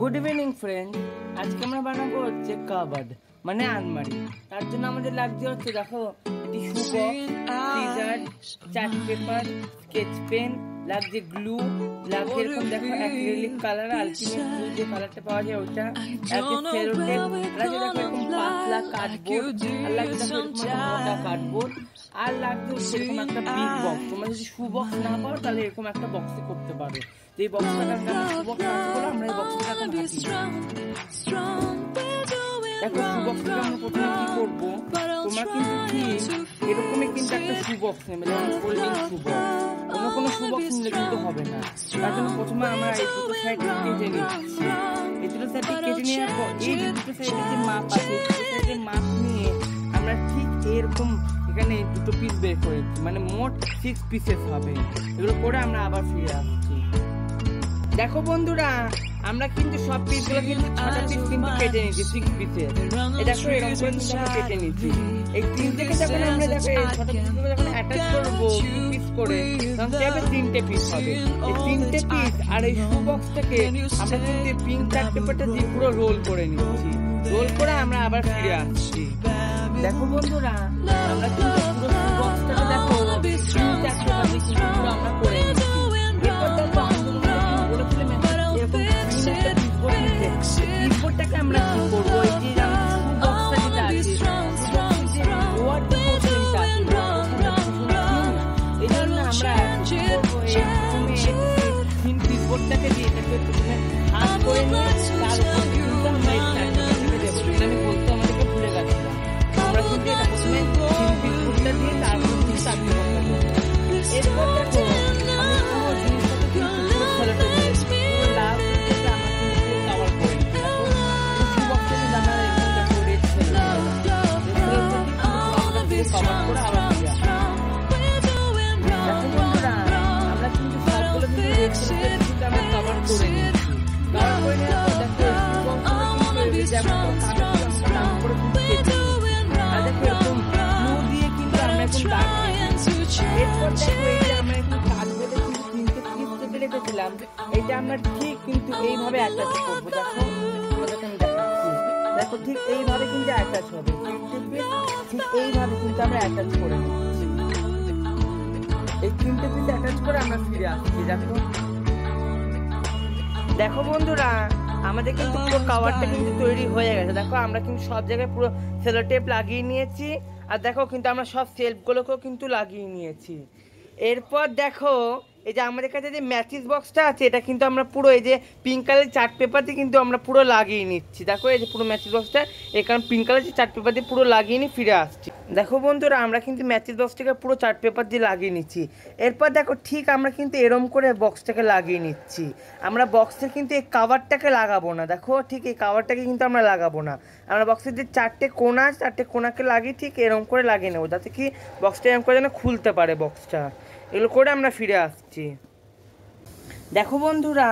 Good evening friend আজকে আমরা বানাবো হচ্ছে কাবার্ড মানে আলমারি। তার জন্য আমাদের লাগছে হচ্ছে, দেখো এটি সুবক চার্ট পেপার স্কেচ পেন লাগছে গ্লু লাগছে এরকম দেখো অ্যাক্রিলিক কালার আলটিমেট গ্লু যে কালারটা পাওয়া যায় ওটা লাগছে সেলোটেপ লাগছে দেখো এরকম পাতলা কার্ডবোর্ড আর লাগছে দেখো এরকম মোটা কার্ডবোর্ড আর লাগছে সেরকম একটা বিগ বক্স তোমরা যদি শু বক্স না পারো তাহলে এরকম একটা বক্সে করতে পারো। তো এই বক্সটাকে আমরা শু বক্স আমরা এই বক্সটাকে এখন দেখো শু আমরা প্রথমে কি করব? তোমরা কিন্তু ঠিক এরকমই কিন্তু একটা শু বক্স নেবে যেমন ফোল্ডিং শু বক্স কোনো নিলে কিন্তু হবে না। তার জন্য প্রথমে আমরা এই দুটো সাইড কেটে এই দুটো সাইড কেটে নেওয়ার পর এই দুটো মাপ আছে মাপ নিয়ে আমরা ঠিক এরকম এখানে দুটো পিস বের করেছি। মানে মোট সিক্স পিসেস হবে। এগুলো করে আমরা আবার ফিরে আসছি। দেখো বন্ধুরা আমরা কিন্তু সব পিসগুলো কিন্তু ছটা পিস কিন্তু কেটে নিচ্ছি সিক্স পিসের এই দেখো এরকম করে কিন্তু আমরা কেটে নিচ্ছি এই তিনটেকে যখন আমরা এই ছটা যখন অ্যাটাচ করব পিস করে, তখন তিনটে পিস হবে। এই তিনটে পিস আর এই শু বক্সটাকে আমরা কিন্তু পিঙ্ক চার্ট পেপারটা দিয়ে পুরো রোল করে নিচ্ছি। রোল করে আমরা আবার ফিরে আসছি। দেখো বন্ধুরা, আমরা কিন্তু পুরো শু বক্সটাকে দেখো পিঙ্ক চার্ট পেপার দিয়ে আমরা করে নিচ্ছি। এরপর দেখো পিসবোর্ডটাকে দিয়ে এটাকে প্রথমে হাত আমরা একটু কিন্তু এটা আমরা ঠিক কিন্তু এইভাবে অ্যাটাচ করব দেখো দেখো ঠিক এইভাবে কিন্তু অ্যাটাচ হবে ঠিক এইভাবে কিন্তু আমরা অ্যাটাচ এই পিস অ্যাটাচ করে আমরা ফিরে দেখো দেখো বন্ধুরা আমাদের কিন্তু পুরো কাভারটা কিন্তু তৈরি হয়ে গেছে। দেখো, আমরা কিন্তু সব জায়গায় পুরো সেলো টেপ লাগিয়ে নিয়েছি। আর দেখো, কিন্তু আমরা সব সেলফগুলোকেও কিন্তু লাগিয়ে নিয়েছি। এরপর দেখো এই যে আমাদের কাছে যে ম্যাচিস বক্সটা আছে, এটা কিন্তু আমরা পুরো এই যে পিঙ্ক কালারের চার্ট পেপার দিয়ে কিন্তু আমরা পুরো লাগিয়ে নিচ্ছি। দেখো এই যে পুরো ম্যাচিস বক্সটা এই কারণ পিঙ্ক কালারের চার্ট পেপার দিয়ে পুরো লাগিয়ে নিয়ে ফিরে আসছি। দেখো বন্ধুরা, আমরা কিন্তু ম্যাচিস বক্সটাকে পুরো চার্ট পেপার দিয়ে লাগিয়ে নিচ্ছি। এরপর দেখো ঠিক আমরা কিন্তু এরম করে বক্সটাকে লাগিয়ে নিচ্ছি। আমরা বক্সের কিন্তু এই কাভারটাকে লাগাবো না। দেখো ঠিক এই কাভারটাকে কিন্তু আমরা লাগাবো না। আমরা বক্সের যে চারটে কোনা চারটে কোনাকে লাগিয়ে ঠিক এরম করে লাগিয়ে নেব, যাতে কি বক্সটা এরম করে যেন খুলতে পারে বক্সটা এগুলো করে আমরা ফিরে আসছি। দেখো বন্ধুরা,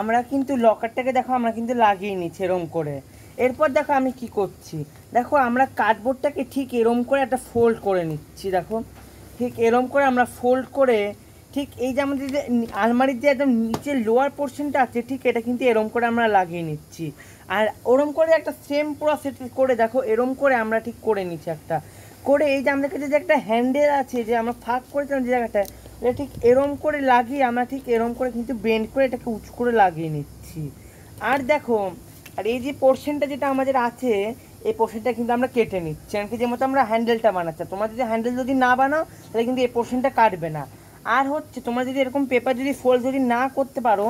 আমরা কিন্তু লকারটাকে দেখো আমরা কিন্তু লাগিয়ে নিচ্ছি এরম করে। এরপর দেখো আমি কি করছি? দেখো আমরা কার্ডবোর্ডটাকে ঠিক এরম করে একটা ফোল্ড করে নিচ্ছি, দেখো। ঠিক এরম করে আমরা ফোল্ড করে, ঠিক এই যে আমাদের যে আলমারির যে একদম নিচের লোয়ার পোর্শনটা আছে, ঠিক এটা কিন্তু এরম করে আমরা লাগিয়ে নিচ্ছি। আর ওরম করে একটা সেম পুরো প্রসেস করে দেখো, এরম করে আমরা ঠিক করে নিচ্ছি একটা। করে এই যে আমাদের কাছে যে একটা হ্যান্ডেল আছে, যে আমরা ফাঁক করেছিলাম যে জায়গাটা এটা ঠিক এরম করে লাগিয়ে আমরা ঠিক এরম করে কিন্তু বেন্ড করে এটাকে উঁচু করে লাগিয়ে নিচ্ছি। আর দেখো, আর এই যে পোর্শনটা যেটা আমাদের আছে, এই পোর্শনটা কিন্তু আমরা কেটে নিচ্ছি। আর কি যে মতো আমরা হ্যান্ডেলটা বানাচ্ছি। তোমরা যদি হ্যান্ডেল যদি না বানাও, তাহলে কিন্তু এই পোর্শনটা কাটবে না। আর হচ্ছে তোমরা যদি এরকম পেপার যদি ফোল্ড যদি না করতে পারো,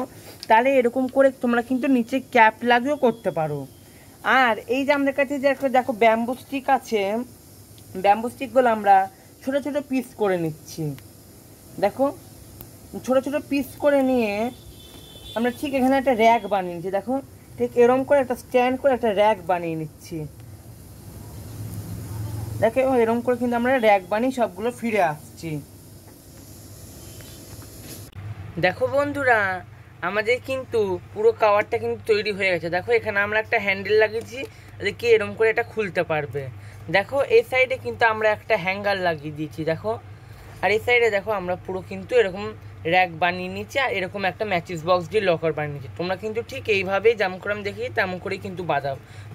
তাহলে এরকম করে তোমরা কিন্তু নিচে ক্যাপ লাগিয়েও করতে পারো। আর এই যে আমাদের কাছে যে একটা দেখো ব্যাম্বু স্টিক আছে। ব্যাম্বু স্টিকগুলো আমরা ছোট ছোট পিস করে নিচ্ছি। দেখো, ছোট ছোট পিস করে নিয়ে আমরা ঠিক এখানে একটা র্যাক বানিয়ে নিচ্ছি। দেখো, ঠিক এরম করে একটা স্ট্যান্ড করে একটা র্যাক বানিয়ে নিচ্ছি। দেখো, এরম করে কিন্তু আমরা র্যাক বানিয়ে সবগুলো ফিরে আসছি। দেখো বন্ধুরা, আমাদের কিন্তু পুরো কাওয়ারটা কিন্তু তৈরি হয়ে গেছে। দেখো, এখানে আমরা একটা হ্যান্ডেল লাগিয়েছি, যে কি এরম করে এটা খুলতে পারবে। দেখো, এই সাইডে কিন্তু আমরা একটা হ্যাঙ্গার লাগিয়ে দিয়েছি, দেখো। আর এই সাইডে দেখো, আমরা পুরো কিন্তু এরকম র্যাক বানিয়ে নিচ্ছি আর এরকম একটা ম্যাচিস বক্স দিয়ে লকার বানিয়ে নিচ্ছি তোমরা কিন্তু ঠিক এইভাবেই যেমন করে আমি দেখি তেমন করেই কিন্তু বাদা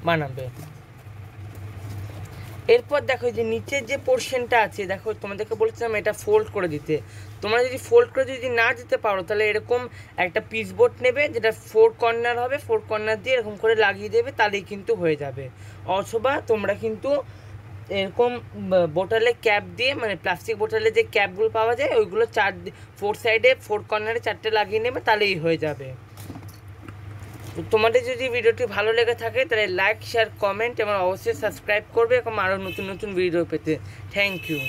বানাবে। এরপর দেখো যে নিচের যে পোর্শনটা আছে, দেখো তোমাদেরকে বলছিলাম এটা ফোল্ড করে দিতে। তোমরা যদি ফোল্ড করে যদি না দিতে পারো, তাহলে এরকম একটা পিস বোর্ড নেবে, যেটা ফোর কর্নার হবে ফোর কর্নার দিয়ে এরকম করে লাগিয়ে দেবে, তাহলেই কিন্তু হয়ে যাবে। অথবা তোমরা কিন্তু এরকম বোটালে ক্যাপ দিয়ে মানে প্লাস্টিক বোটালে যে ক্যাপগুলো পাওয়া যায়, ওইগুলো চার ফোর সাইডে ফোর কর্নারে চারটে লাগিয়ে নেবে, তাহলেই হয়ে যাবে। তোমাদের যদি ভিডিওটি ভালো লেগে থাকে, তাহলে লাইক শেয়ার কমেন্ট এবং অবশ্যই সাবস্ক্রাইব করবে এবং আরও নতুন নতুন ভিডিও পেতে। Thank you